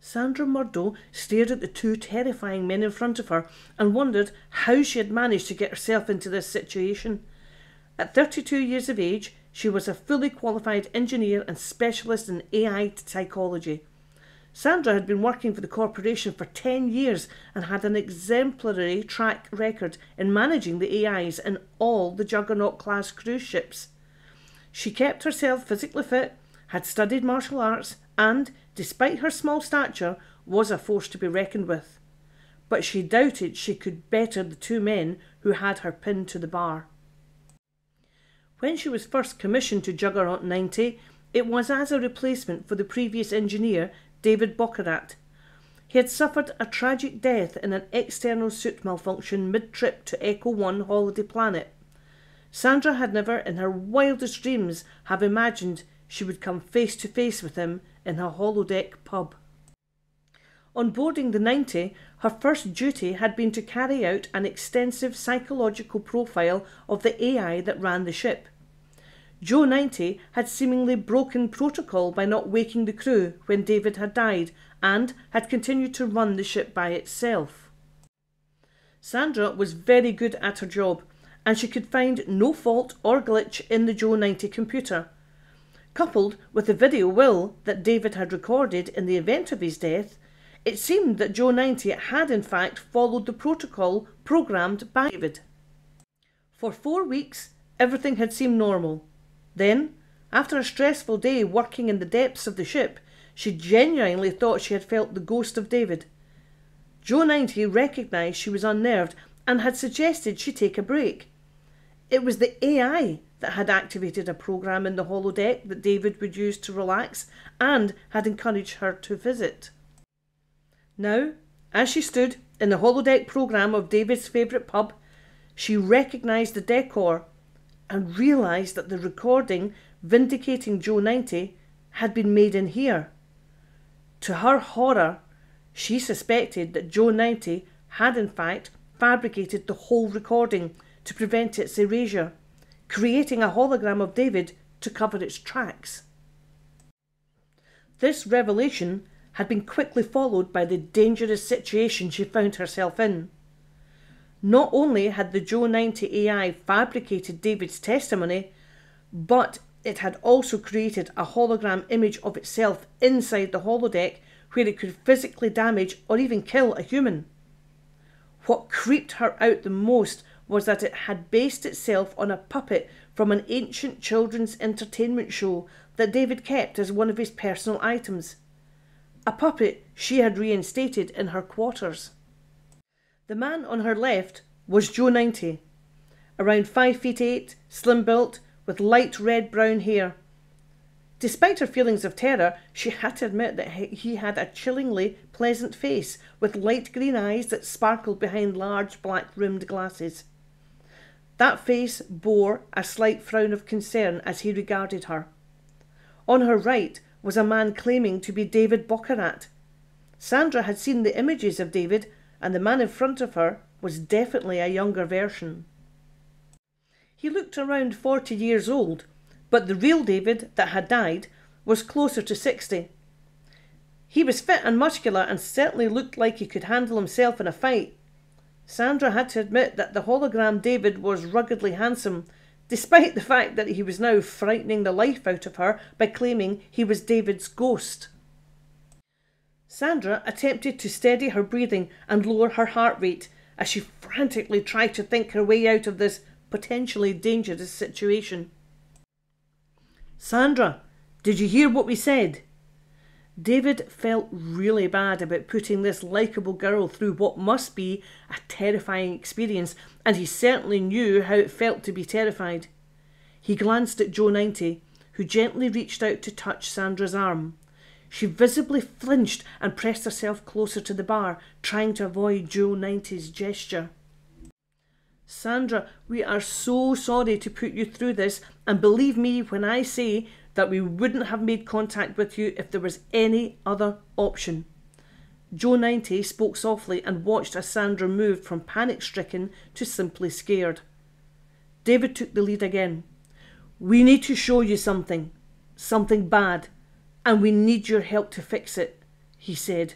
Sandra Murdo stared at the two terrifying men in front of her and wondered how she had managed to get herself into this situation. At 32 years of age, she was a fully qualified engineer and specialist in AI psychology. Sandra had been working for the corporation for 10 years and had an exemplary track record in managing the AIs in all the Juggernaut class cruise ships. She kept herself physically fit, had studied martial arts, and, despite her small stature, was a force to be reckoned with. But she doubted she could better the two men who had her pinned to the bar. When she was first commissioned to Juggernaut 90, it was as a replacement for the previous engineer, David Boccarat. He had suffered a tragic death in an external suit malfunction mid trip to Echo 1 Holiday Planet. Sandra had never, in her wildest dreams, have imagined she would come face to face with him in her holodeck pub. On boarding the 90, her first duty had been to carry out an extensive psychological profile of the AI that ran the ship. Joe 90 had seemingly broken protocol by not waking the crew when David had died and had continued to run the ship by itself. Sandra was very good at her job and she could find no fault or glitch in the Joe 90 computer. Coupled with the video will that David had recorded in the event of his death, it seemed that Joe 90 had in fact followed the protocol programmed by David. For four weeks, everything had seemed normal. Then, after a stressful day working in the depths of the ship, she genuinely thought she had felt the ghost of David. Joe 90 recognised she was unnerved and had suggested she take a break. It was the AI that had activated a program in the holodeck that David would use to relax and had encouraged her to visit. Now, as she stood in the holodeck program of David's favourite pub, she recognised the decor and realised that the recording vindicating Joe 90 had been made in here. To her horror, she suspected that Joe 90 had in fact fabricated the whole recording to prevent its erasure, creating a hologram of David to cover its tracks. This revelation had been quickly followed by the dangerous situation she found herself in. Not only had the Joe 90 AI fabricated David's testimony, but it had also created a hologram image of itself inside the holodeck where it could physically damage or even kill a human. What creeped her out the most was that it had based itself on a puppet from an ancient children's entertainment show that David kept as one of his personal items a puppet she had reinstated in her quarters. The man on her left was Joe 90, around 5 feet 8, slim built, with light red brown hair. Despite her feelings of terror, she had to admit that he had a chillingly pleasant face with light green eyes that sparkled behind large black rimmed glasses. That face bore a slight frown of concern as he regarded her. On her right was a man claiming to be David Boccarat. Sandra had seen the images of David, and the man in front of her was definitely a younger version. He looked around forty years old, but the real David that had died was closer to sixty. He was fit and muscular and certainly looked like he could handle himself in a fight. Sandra had to admit that the hologram David was ruggedly handsome despite the fact that he was now frightening the life out of her by claiming he was David's ghost. Sandra attempted to steady her breathing and lower her heart rate as she frantically tried to think her way out of this potentially dangerous situation. Sandra, did you hear what we said? David felt really bad about putting this likeable girl through what must be a terrifying experience, and he certainly knew how it felt to be terrified. He glanced at Joe 90, who gently reached out to touch Sandra's arm. She visibly flinched and pressed herself closer to the bar, trying to avoid Joe 90's gesture. Sandra, we are so sorry to put you through this, and believe me when I say that we wouldn't have made contact with you if there was any other option. Joe 90 spoke softly and watched as Sandra moved from panic stricken to simply scared. David took the lead again. We need to show you something, something bad, and we need your help to fix it. he said.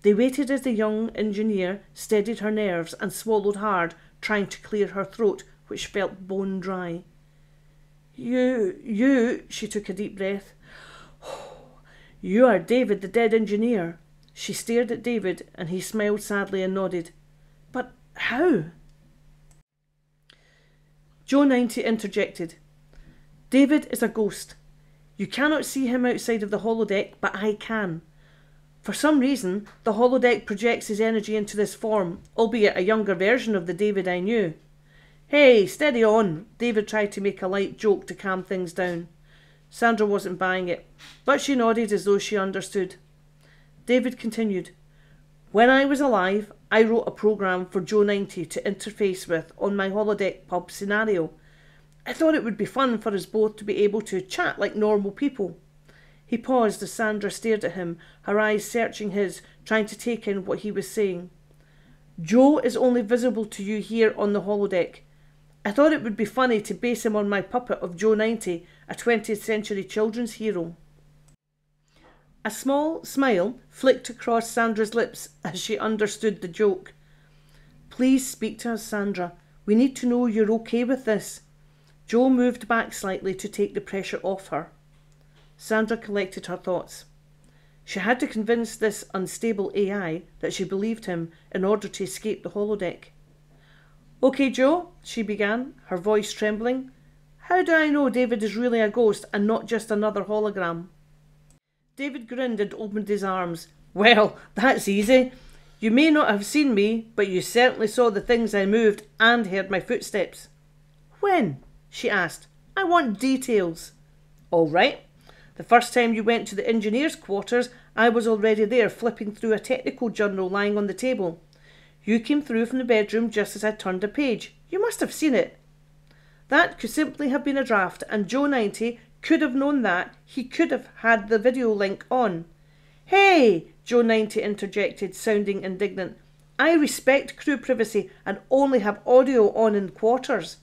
They waited as the young engineer steadied her nerves and swallowed hard, trying to clear her throat, which felt bone dry. You, you, she took a deep breath. You are David, the dead engineer. She stared at David, and he smiled sadly and nodded. But how? Joe 90 interjected. David is a ghost. You cannot see him outside of the holodeck, but I can. For some reason, the holodeck projects his energy into this form, albeit a younger version of the David I knew. Hey, steady on! David tried to make a light joke to calm things down. Sandra wasn't buying it, but she nodded as though she understood. David continued. When I was alive, I wrote a program for Joe 90 to interface with on my holodeck pub scenario. I thought it would be fun for us both to be able to chat like normal people. He paused as Sandra stared at him, her eyes searching his, trying to take in what he was saying. Joe is only visible to you here on the holodeck. I thought it would be funny to base him on my puppet of Joe 90, a 20th century children's hero. A small smile flicked across Sandra's lips as she understood the joke. Please speak to us, Sandra. We need to know you're okay with this. Joe moved back slightly to take the pressure off her. Sandra collected her thoughts. She had to convince this unstable AI that she believed him in order to escape the holodeck. OK, Joe, she began, her voice trembling. How do I know David is really a ghost and not just another hologram? David grinned and opened his arms. Well, that's easy. You may not have seen me, but you certainly saw the things I moved and heard my footsteps. When? she asked. I want details. All right. The first time you went to the engineer's quarters, I was already there flipping through a technical journal lying on the table. You came through from the bedroom just as I turned a page. You must have seen it. That could simply have been a draft, and Joe 90 could have known that. He could have had the video link on. Hey! Joe 90 interjected, sounding indignant. I respect crew privacy and only have audio on in quarters.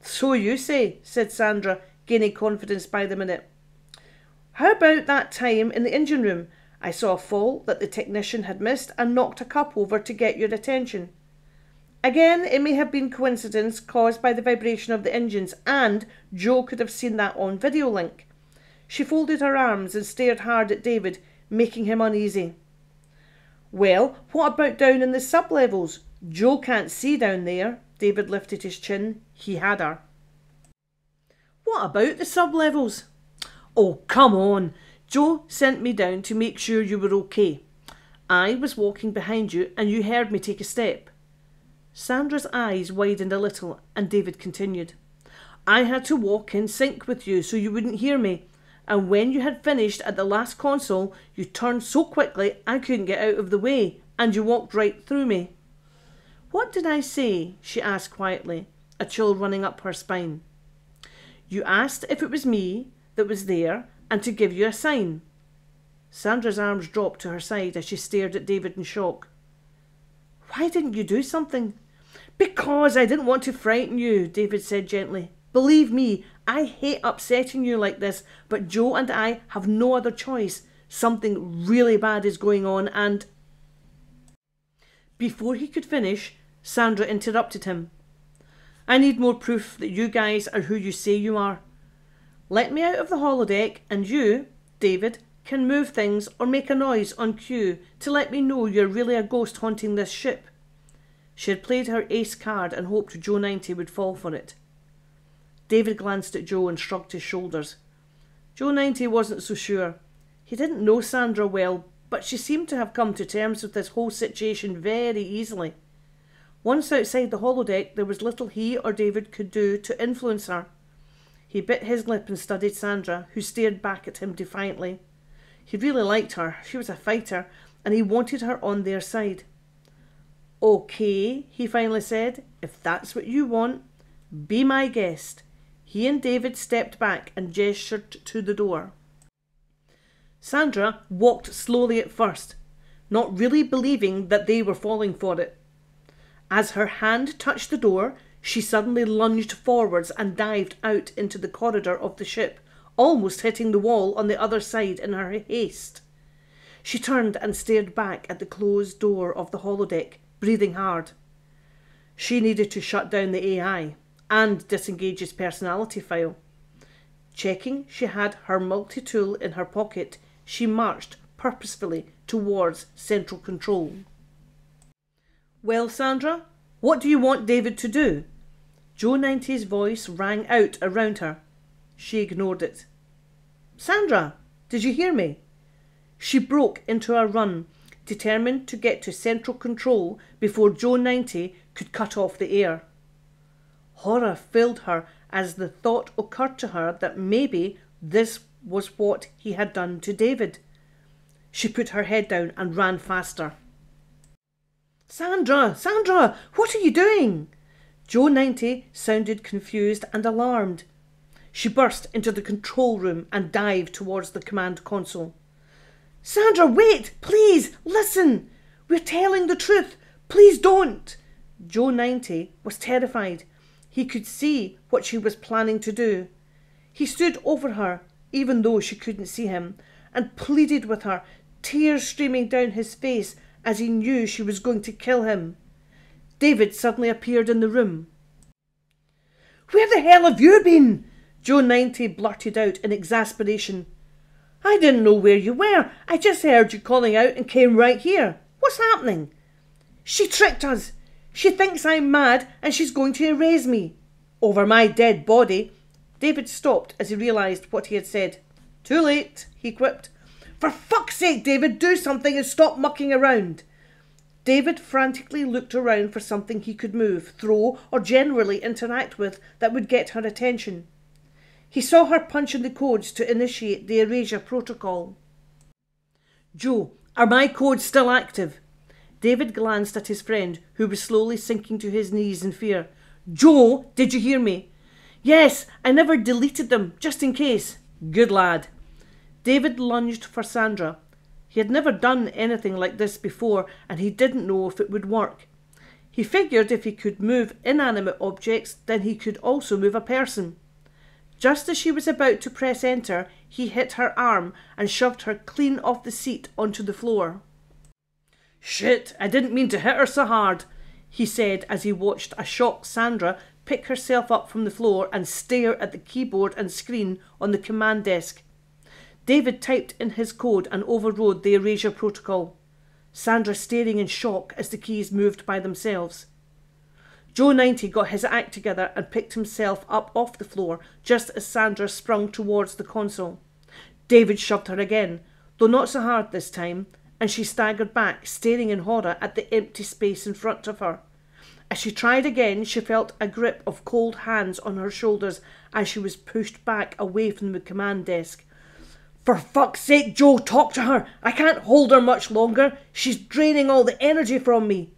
So you say, said Sandra, gaining confidence by the minute. How about that time in the engine room? I saw a fall that the technician had missed and knocked a cup over to get your attention. Again, it may have been coincidence caused by the vibration of the engines, and Joe could have seen that on video link. She folded her arms and stared hard at David, making him uneasy. Well, what about down in the sub levels? Joe can't see down there. David lifted his chin. He had her. What about the sub levels? Oh, come on. Joe sent me down to make sure you were okay. I was walking behind you and you heard me take a step. Sandra's eyes widened a little and David continued. I had to walk in sync with you so you wouldn't hear me. And when you had finished at the last console, you turned so quickly I couldn't get out of the way and you walked right through me. What did I say? she asked quietly, a chill running up her spine. You asked if it was me, that was there and to give you a sign. Sandra's arms dropped to her side as she stared at David in shock. Why didn't you do something? Because I didn't want to frighten you, David said gently. Believe me, I hate upsetting you like this, but Joe and I have no other choice. Something really bad is going on, and. Before he could finish, Sandra interrupted him. I need more proof that you guys are who you say you are. Let me out of the holodeck, and you, David, can move things or make a noise on cue to let me know you're really a ghost haunting this ship. She had played her ace card and hoped Joe 90 would fall for it. David glanced at Joe and shrugged his shoulders. Joe 90 wasn't so sure. He didn't know Sandra well, but she seemed to have come to terms with this whole situation very easily. Once outside the holodeck, there was little he or David could do to influence her. He bit his lip and studied Sandra, who stared back at him defiantly. He really liked her. She was a fighter, and he wanted her on their side. Okay, he finally said, if that's what you want, be my guest. He and David stepped back and gestured to the door. Sandra walked slowly at first, not really believing that they were falling for it. As her hand touched the door, she suddenly lunged forwards and dived out into the corridor of the ship, almost hitting the wall on the other side in her haste. She turned and stared back at the closed door of the holodeck, breathing hard. She needed to shut down the AI and disengage his personality file. Checking she had her multi tool in her pocket, she marched purposefully towards central control. Well, Sandra, what do you want David to do? Joe 90's voice rang out around her. She ignored it. Sandra, did you hear me? She broke into a run, determined to get to central control before Joe 90 could cut off the air. Horror filled her as the thought occurred to her that maybe this was what he had done to David. She put her head down and ran faster. Sandra, Sandra, what are you doing? Joe 90 sounded confused and alarmed. She burst into the control room and dived towards the command console. Sandra, wait! Please, listen! We're telling the truth! Please don't! Joe 90 was terrified. He could see what she was planning to do. He stood over her, even though she couldn't see him, and pleaded with her tears streaming down his face as he knew she was going to kill him. David suddenly appeared in the room. Where the hell have you been? Joe 90 blurted out in exasperation. I didn't know where you were. I just heard you calling out and came right here. What's happening? She tricked us. She thinks I'm mad and she's going to erase me. Over my dead body. David stopped as he realised what he had said. Too late, he quipped. For fuck's sake, David, do something and stop mucking around. David frantically looked around for something he could move, throw, or generally interact with that would get her attention. He saw her punching the codes to initiate the erasure protocol. Joe, are my codes still active? David glanced at his friend, who was slowly sinking to his knees in fear. Joe, did you hear me? Yes, I never deleted them, just in case. Good lad. David lunged for Sandra. He had never done anything like this before and he didn't know if it would work. He figured if he could move inanimate objects, then he could also move a person. Just as she was about to press enter, he hit her arm and shoved her clean off the seat onto the floor. Shit, I didn't mean to hit her so hard, he said as he watched a shocked Sandra pick herself up from the floor and stare at the keyboard and screen on the command desk. David typed in his code and overrode the erasure protocol. Sandra staring in shock as the keys moved by themselves. Joe 90 got his act together and picked himself up off the floor just as Sandra sprung towards the console. David shoved her again, though not so hard this time, and she staggered back, staring in horror at the empty space in front of her. As she tried again, she felt a grip of cold hands on her shoulders as she was pushed back away from the command desk. For fuck's sake, Joe, talk to her. I can't hold her much longer. She's draining all the energy from me.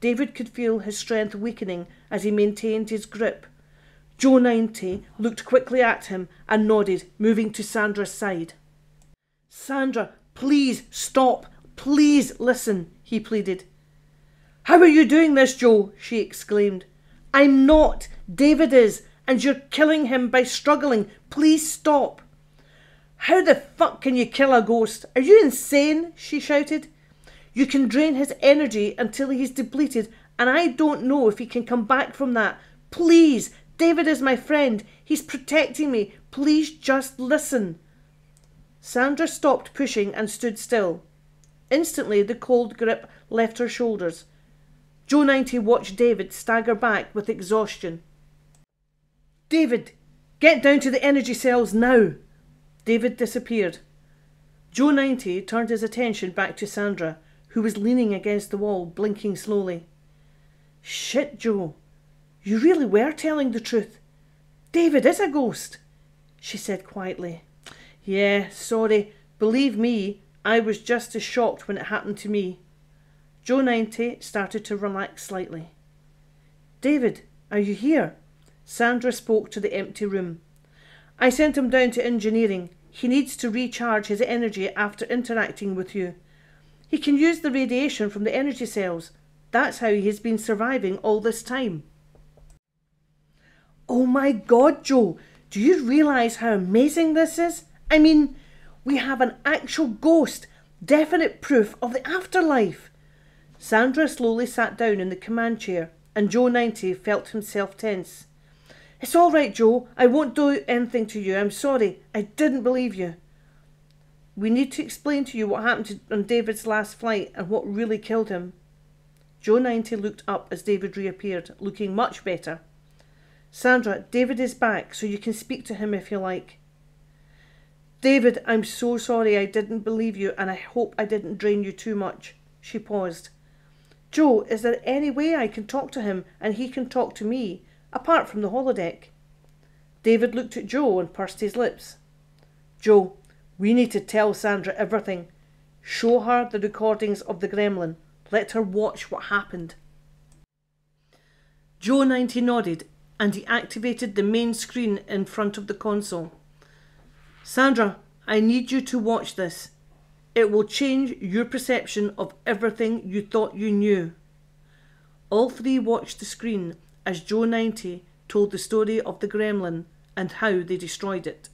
David could feel his strength weakening as he maintained his grip. Joe 90 looked quickly at him and nodded, moving to Sandra's side. Sandra, please stop. Please listen, he pleaded. How are you doing this, Joe? she exclaimed. I'm not. David is, and you're killing him by struggling. Please stop. How the fuck can you kill a ghost? Are you insane? she shouted. You can drain his energy until he's depleted, and I don't know if he can come back from that. Please, David is my friend. He's protecting me. Please just listen. Sandra stopped pushing and stood still. Instantly, the cold grip left her shoulders. Joe 90 watched David stagger back with exhaustion. David, get down to the energy cells now. David disappeared. Joe 90 turned his attention back to Sandra, who was leaning against the wall, blinking slowly. Shit, Joe. You really were telling the truth. David is a ghost, she said quietly. Yeah, sorry. Believe me, I was just as shocked when it happened to me. Joe 90 started to relax slightly. David, are you here? Sandra spoke to the empty room. I sent him down to engineering. He needs to recharge his energy after interacting with you. He can use the radiation from the energy cells. That's how he has been surviving all this time. Oh my god, Joe, do you realise how amazing this is? I mean, we have an actual ghost. Definite proof of the afterlife. Sandra slowly sat down in the command chair, and Joe 90 felt himself tense. It's all right, Joe. I won't do anything to you. I'm sorry. I didn't believe you. We need to explain to you what happened on David's last flight and what really killed him. Joe 90 looked up as David reappeared, looking much better. Sandra, David is back, so you can speak to him if you like. David, I'm so sorry I didn't believe you, and I hope I didn't drain you too much. She paused. Joe, is there any way I can talk to him and he can talk to me, apart from the holodeck? David looked at Joe and pursed his lips. Joe, we need to tell Sandra everything. Show her the recordings of the gremlin. Let her watch what happened. Joe 90 nodded and he activated the main screen in front of the console. Sandra, I need you to watch this. It will change your perception of everything you thought you knew. All three watched the screen as Joe 90 told the story of the gremlin and how they destroyed it.